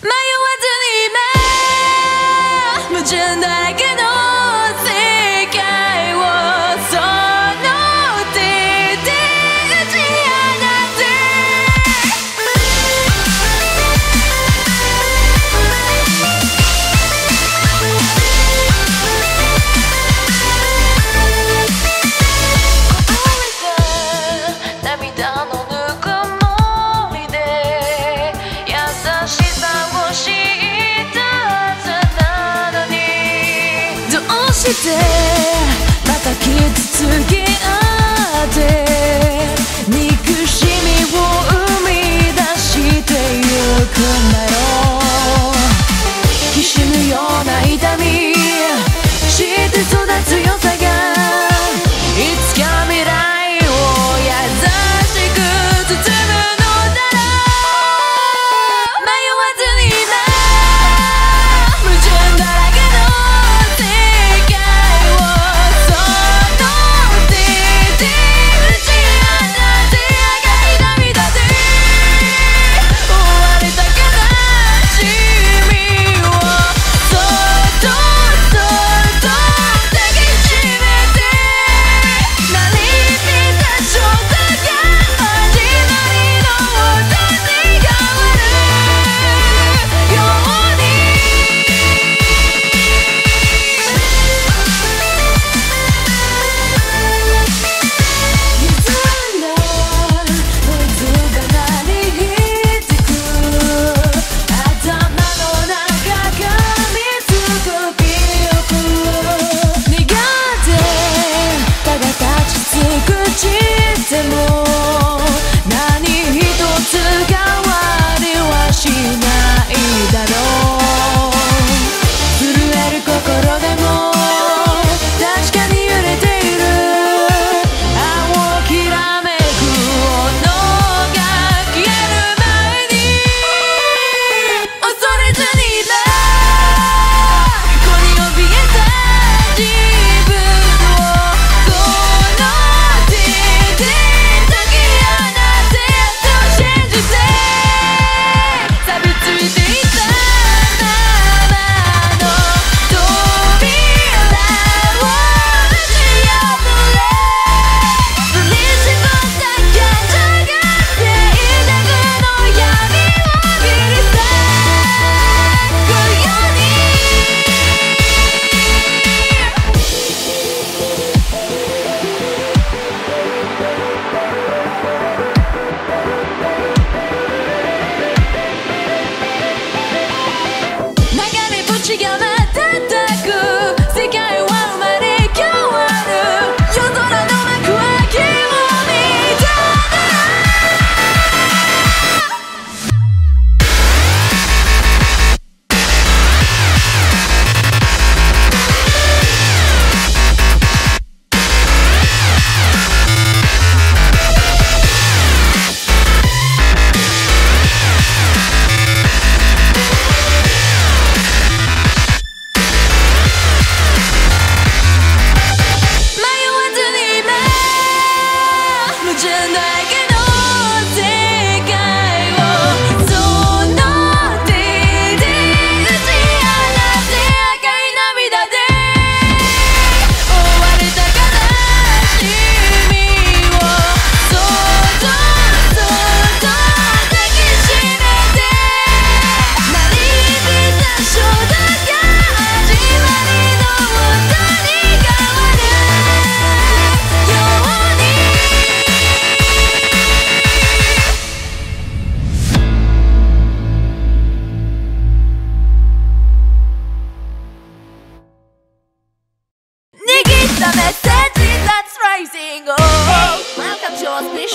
迷わずに今無純だらけの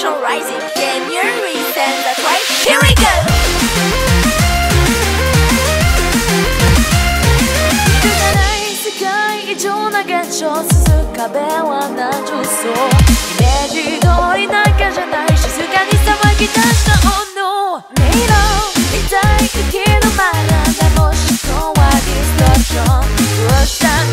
passion rising January and that's why here we go. 壁は何重層イメージ通りなんかじゃない静かに騒ぎ出した女音色痛い時の真ん中もしくはディストーションどうしたの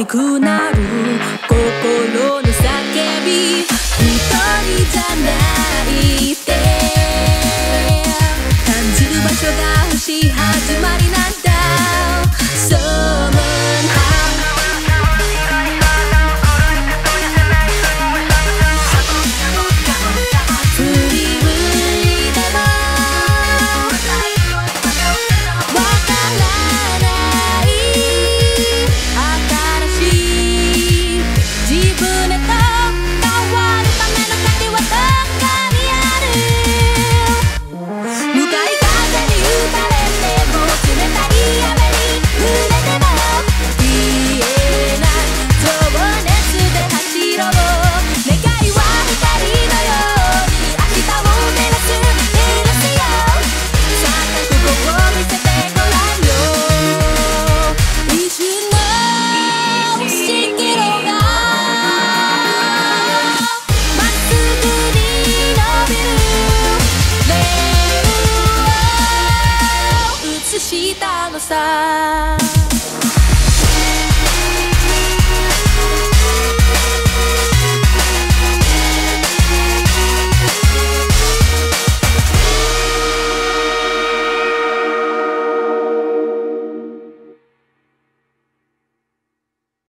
きくなる心の叫び。一人じゃない。más.